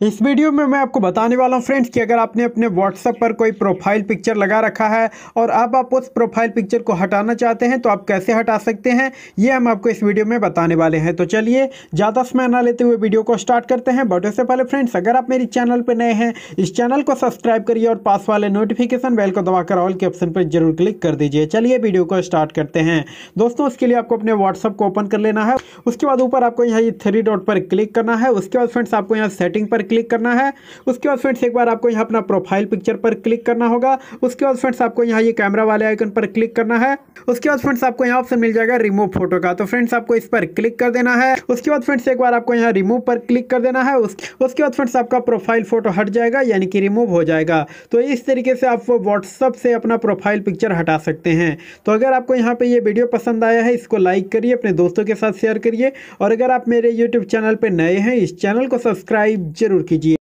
इस वीडियो में मैं आपको बताने वाला हूँ फ्रेंड्स कि अगर आपने अपने व्हाट्सएप पर कोई प्रोफ़ाइल पिक्चर लगा रखा है और अब आप उस प्रोफ़ाइल पिक्चर को हटाना चाहते हैं तो आप कैसे हटा सकते हैं, ये हम आपको इस वीडियो में बताने वाले हैं। तो चलिए, ज़्यादा समय ना लेते हुए वीडियो को स्टार्ट करते हैं। बट उससे पहले फ्रेंड्स, अगर आप मेरे चैनल पर नए हैं, इस चैनल को सब्सक्राइब करिए और पास वाले नोटिफिकेशन बेल को दबाकर ऑल के ऑप्शन पर ज़रूर क्लिक कर दीजिए। चलिए वीडियो को स्टार्ट करते हैं। दोस्तों उसके लिए आपको अपने व्हाट्सएप को ओपन कर लेना है। उसके बाद ऊपर आपको यहाँ थ्री डॉट पर क्लिक करना है। उसके बाद फ्रेंड्स, आपको यहाँ सेटिंग पर क्लिक करना है। उसके बाद फ्रेंड्स एक बार आपको यहाँ अपना प्रोफ़ाइल पिक्चर पर क्लिक करना होगा। उसके बाद फ्रेंड्स आपको यहाँ ये कैमरा वाले आइकन पर क्लिक करना है। उसके बाद फ्रेंड्स आपको यहाँ ऑप्शन मिल जाएगा रिमूव फ़ोटो का। तो फ्रेंड्स आपको इस पर क्लिक कर देना है। उसके बाद फ्रेंड्स एक बार आपको यहाँ रिमूव पर क्लिक कर देना है। उसके बाद फ्रेंड्स आपका प्रोफ़ाइल फ़ोटो हट जाएगा, यानी कि रिमूव हो जाएगा। तो इस तरीके से आप व्हाट्सअप से अपना प्रोफ़ाइल पिक्चर हटा सकते हैं। तो अगर आपको यहाँ पे ये वीडियो पसंद आया है, इसको लाइक करिए, अपने दोस्तों के साथ शेयर करिए। और अगर आप मेरे यूट्यूब चैनल पर नए हैं, इस चैनल को सब्सक्राइब ज़रूर Nurul